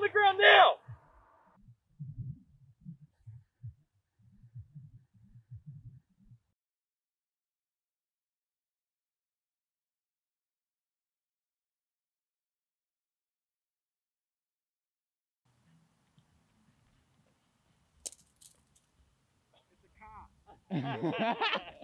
on the ground now! It's a car.